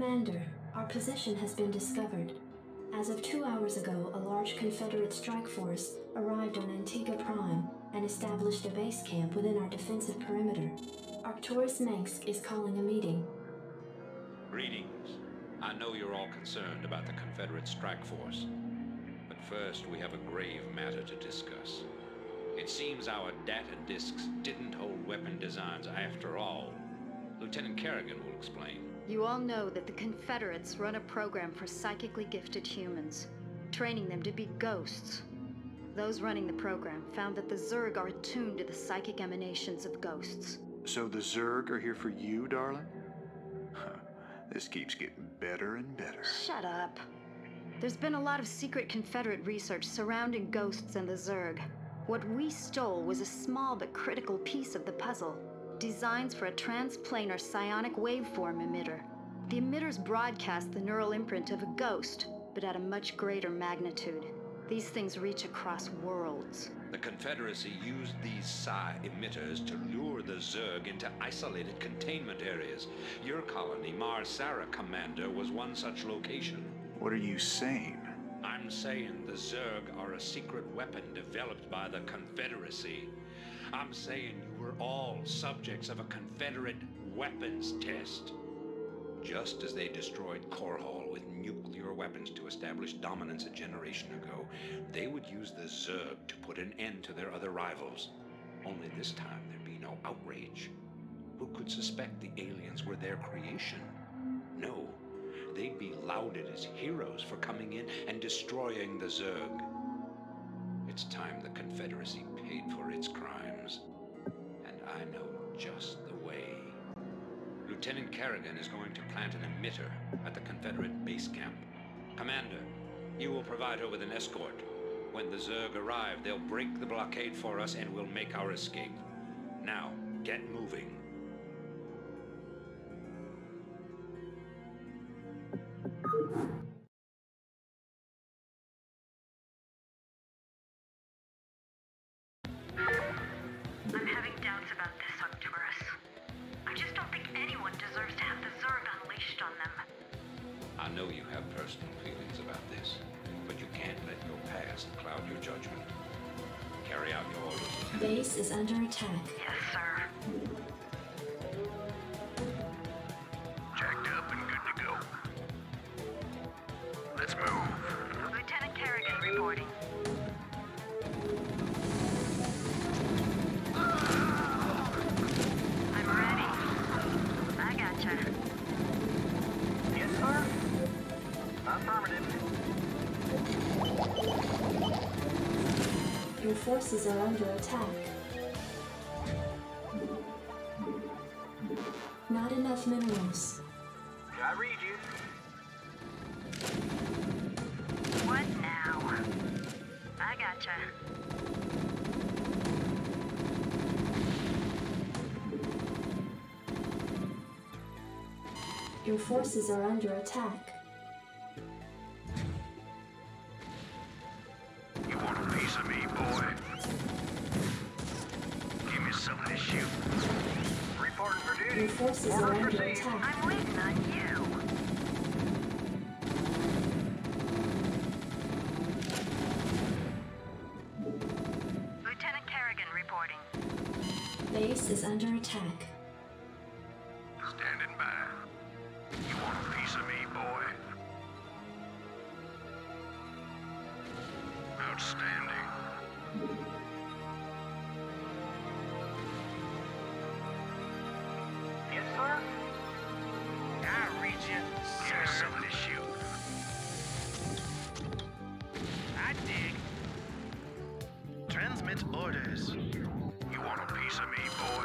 Commander, our position has been discovered. As of two hours ago, a large Confederate strike force arrived on Antigua Prime and established a base camp within our defensive perimeter. Arcturus Mengsk is calling a meeting. Greetings. I know you're all concerned about the Confederate strike force. But first, we have a grave matter to discuss. It seems our data disks didn't hold weapon designs after all. Lieutenant Kerrigan will explain. You all know that the Confederates run a program for psychically gifted humans, training them to be ghosts. Those running the program found that the Zerg are attuned to the psychic emanations of ghosts. So the Zerg are here for you, darling? Huh. This keeps getting better and better. Shut up. There's been a lot of secret Confederate research surrounding ghosts and the Zerg. What we stole was a small but critical piece of the puzzle designs for a transplanar psionic waveform emitter. The emitters broadcast the neural imprint of a ghost, but at a much greater magnitude. These things reach across worlds. The Confederacy used these psi emitters to lure the Zerg into isolated containment areas. Your colony, Mar Sara Commander, was one such location. What are you saying? I'm saying the Zerg are a secret weapon developed by the Confederacy. I'm saying you were all subjects of a Confederate weapons test. Just as they destroyed Korhal with nuclear weapons to establish dominance a generation ago, they would use the Zerg to put an end to their other rivals. Only this time there'd be no outrage. Who could suspect the aliens were their creation? No, they'd be lauded as heroes for coming in and destroying the Zerg. It's time the Confederacy paid for its crimes. I know just the way. Lieutenant Kerrigan is going to plant an emitter at the Confederate base camp. Commander, you will provide her with an escort. When the Zerg arrive, they'll break the blockade for us and we'll make our escape. Now, get moving. Your forces are under attack. Not enough minerals. I read you. What now? I gotcha. Your forces are under attack. Is under attack.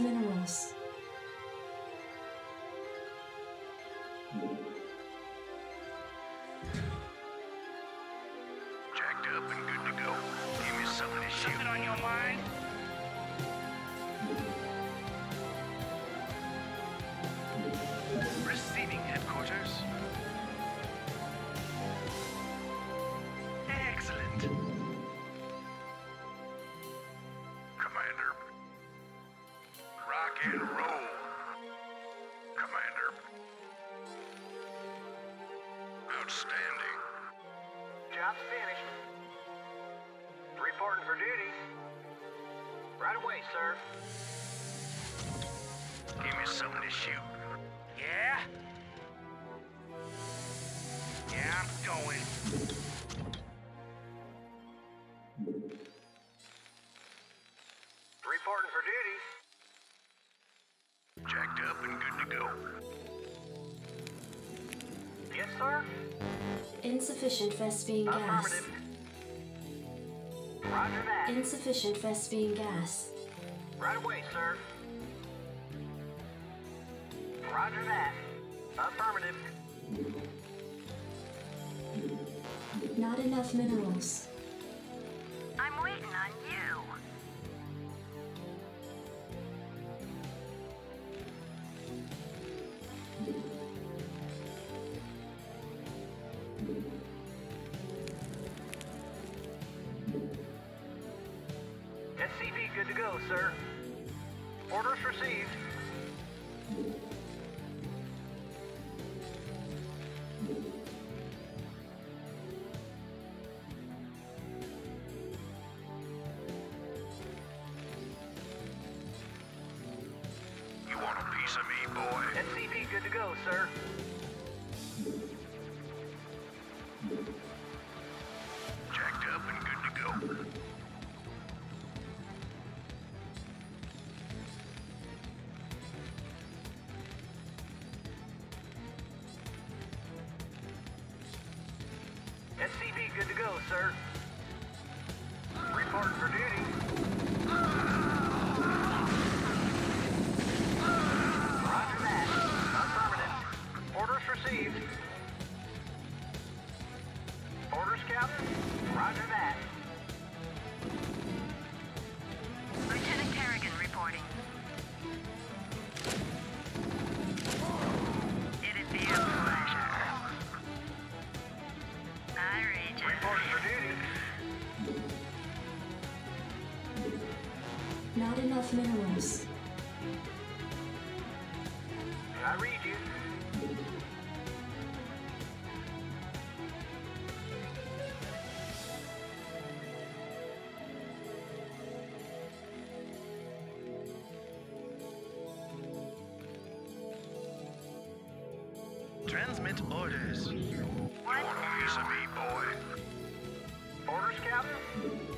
Minerals. Jacked up and good Outstanding. Job's finished. Reporting for duty. Right away, sir. Give me something to shoot. Yeah? Yeah, I'm going. Reporting for duty. Jacked up and good to go. Yes, sir? Insufficient Vespene gas. Roger that. Insufficient Vespene gas. Right away, sir. Roger that. Affirmative. Not enough minerals. Go, sir. Jacked up and good to go. SCV good to go, sir. Not minerals. I read you. Transmit orders. You want a piece of me, boy? Orders, Captain?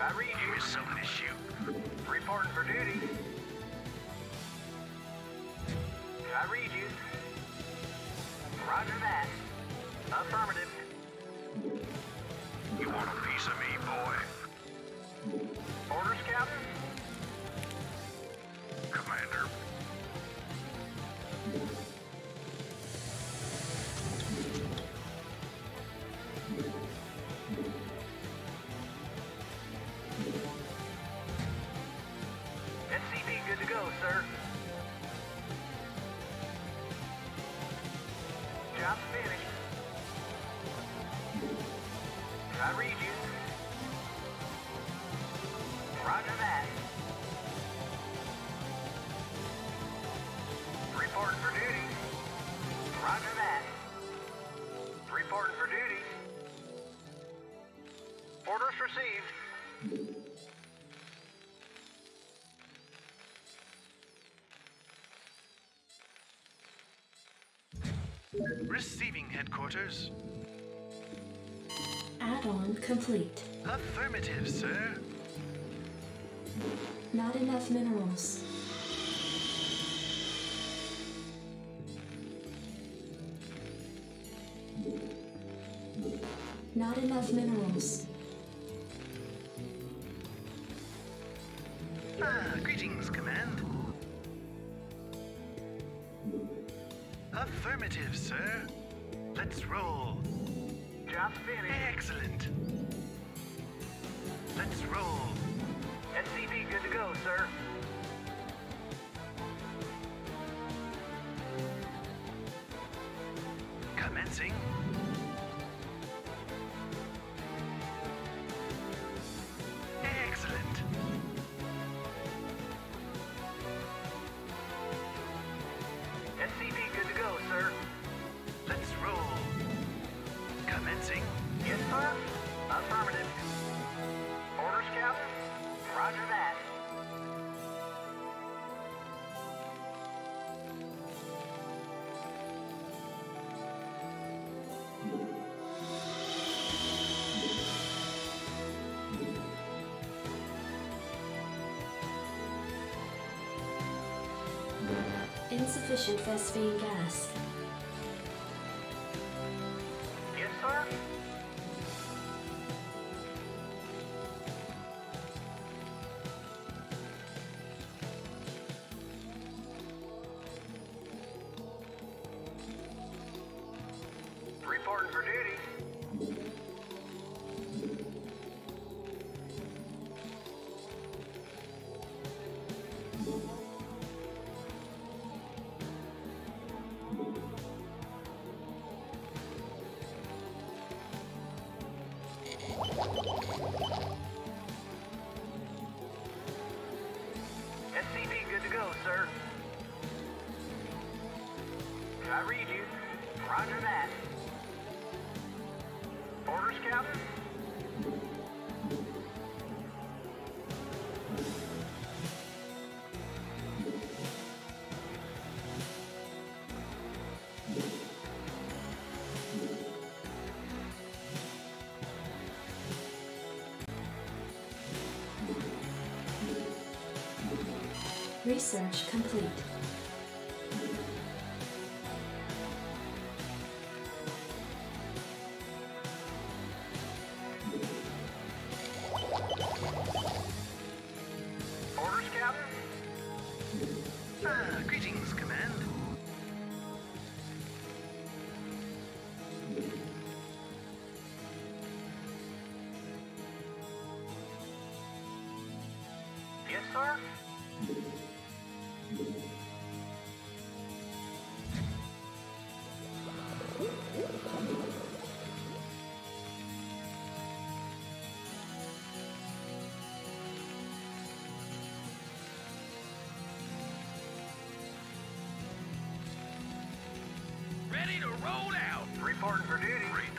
I read you. something to shoot. Reporting for duty. I read you. Roger that. Affirmative. You want a piece of me, boy? Orders, Captain? Commander. Receiving headquarters. Add-on complete. Affirmative, sir. Not enough minerals. Not enough minerals. efficient for being gas. sir. I read you. Roger that. Orders, Captain? Research complete. Roll out. Reporting for duty.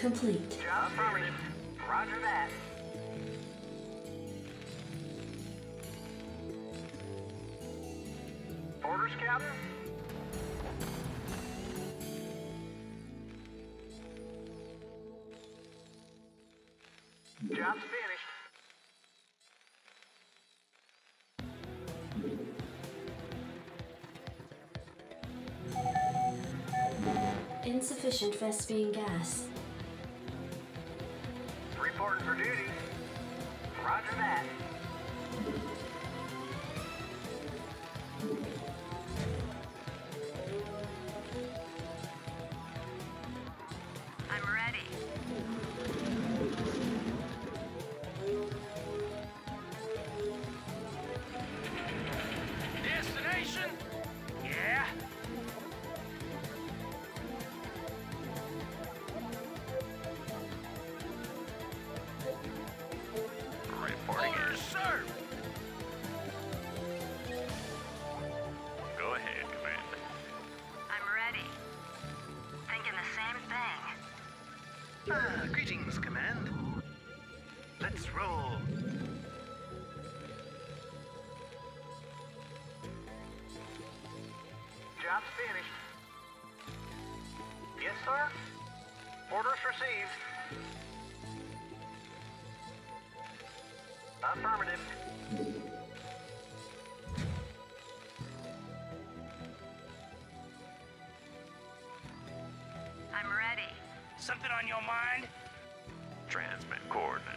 Complete. Job. Roger that. Orders, Captain? Job's finished. Insufficient Vespene gas. Something on your mind? Transmit coordinates.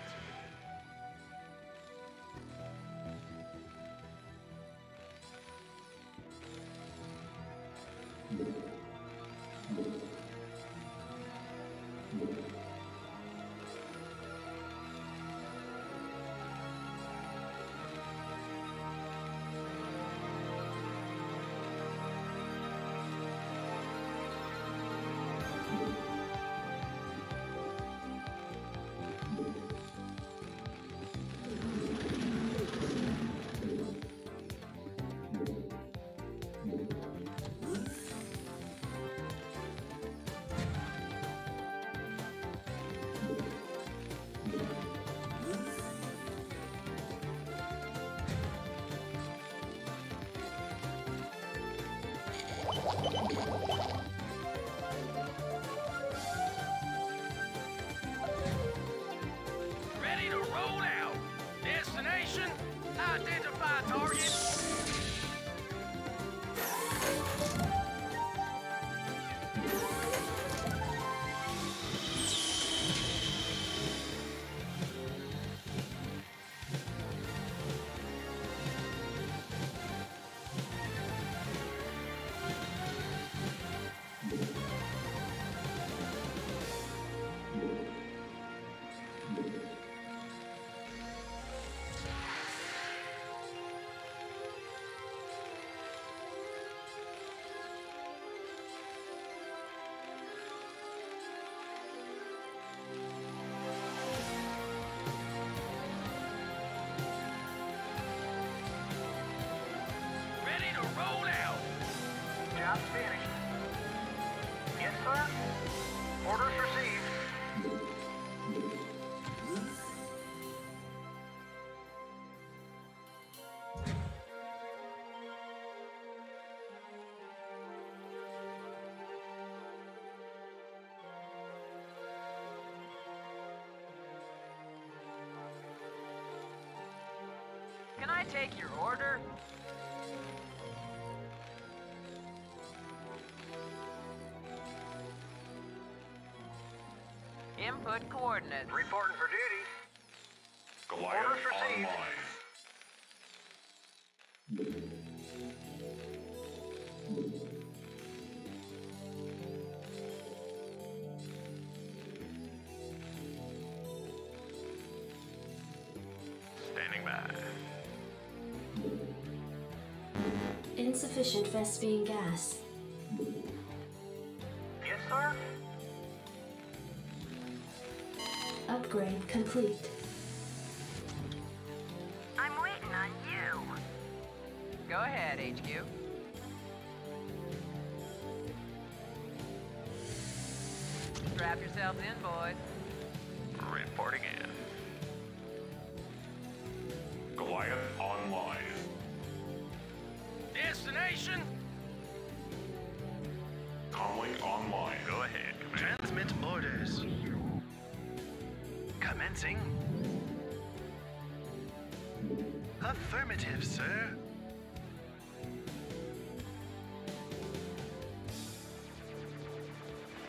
Take your order? Input coordinates. Reporting for duty. Goliath Orders received. online. sufficient Vespene gas. Yes, sir? Upgrade complete. I'm waiting on you. Go ahead, HQ. Strap yourselves in, boys. anything? Affirmative, sir.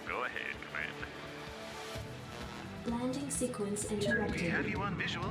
Go ahead, Commander. Landing sequence interrupted. We have you on visual.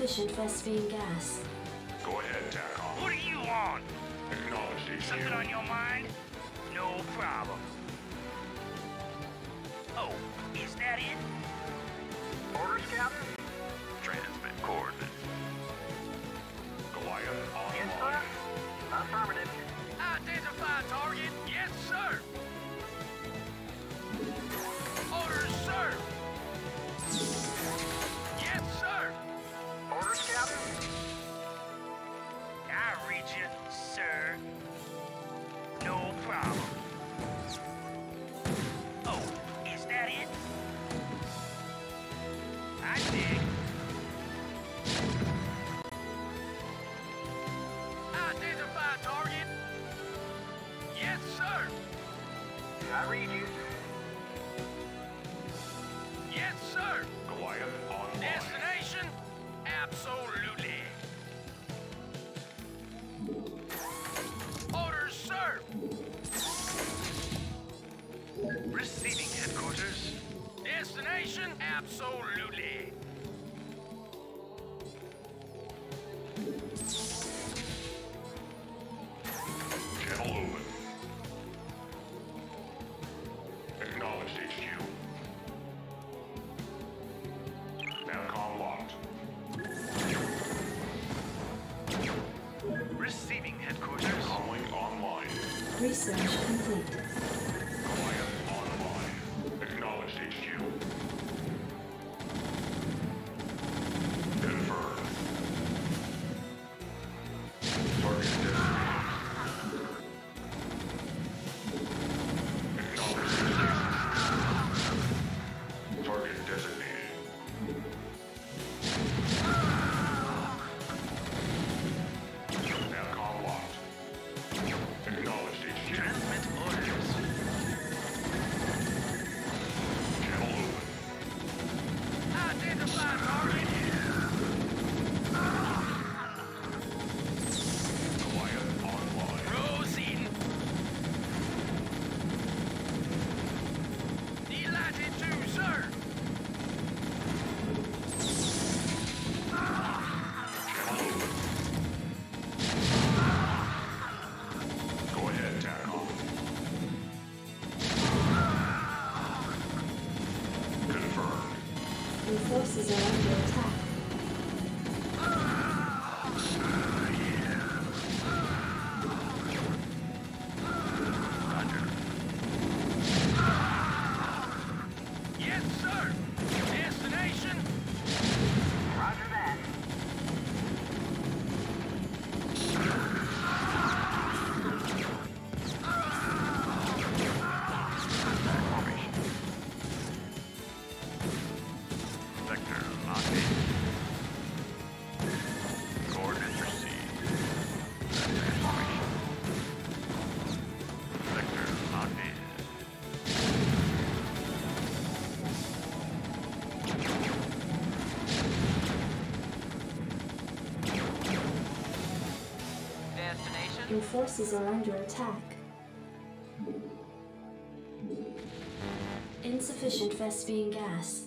efficient Vespene gas. Coast HQ. Navcom locked. Receiving headquarters. Going online. Research forces are under attack. Insufficient Vespene gas.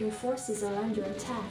Your forces are under attack.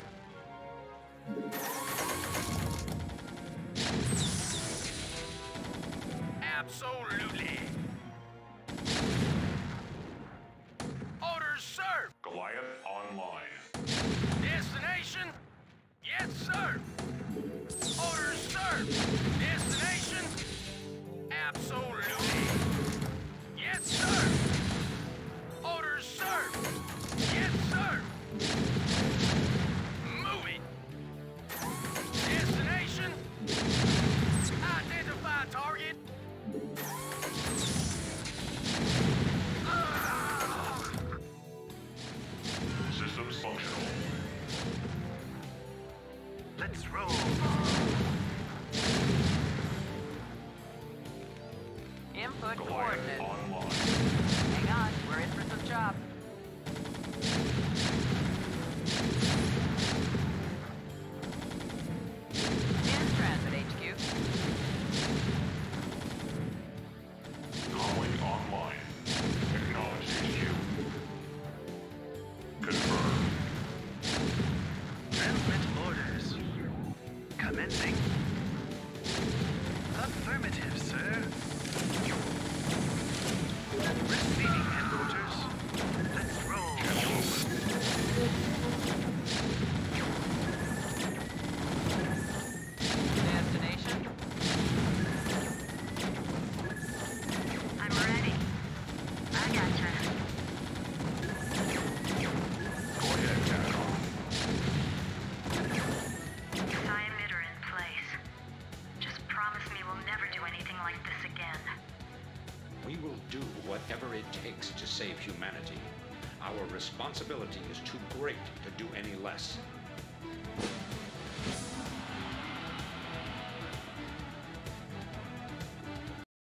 responsibility.